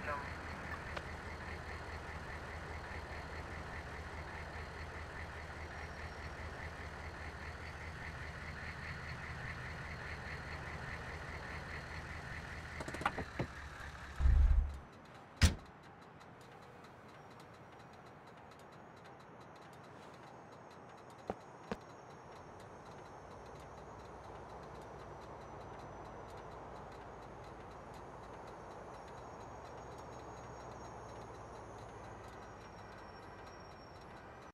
Gracias.